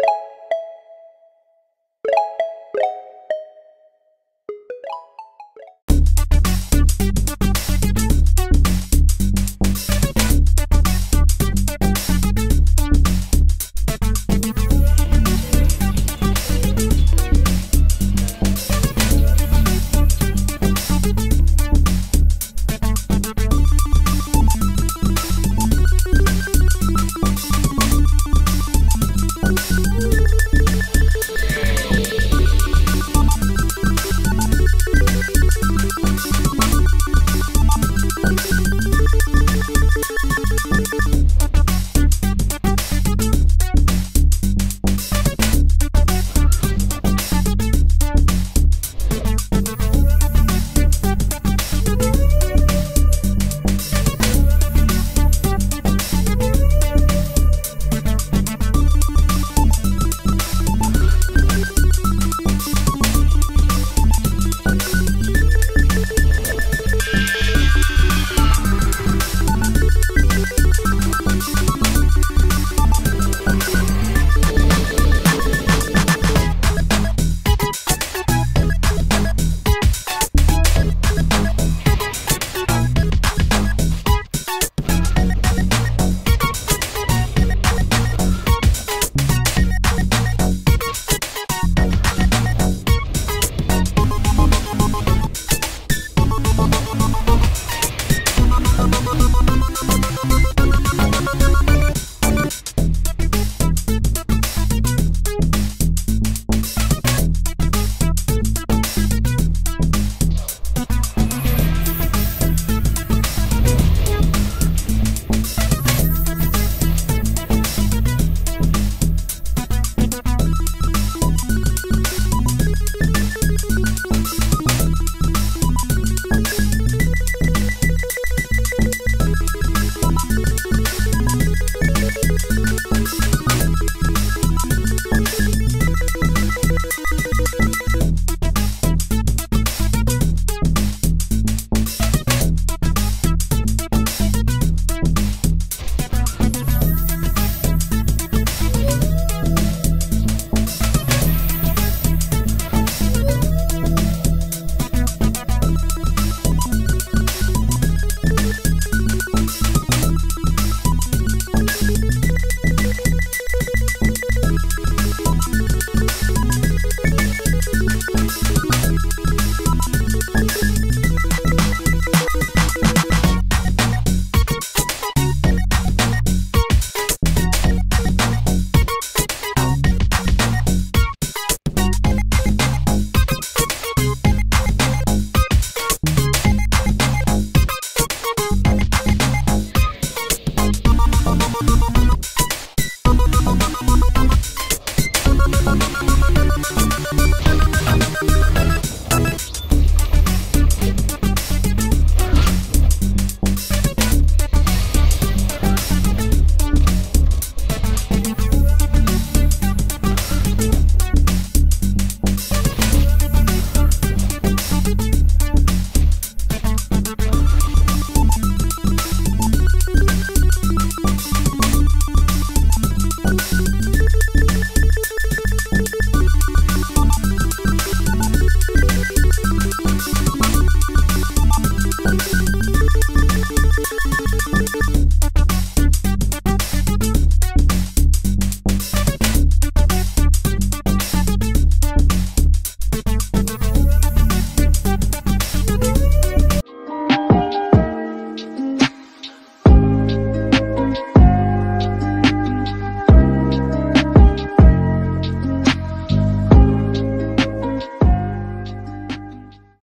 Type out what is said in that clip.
you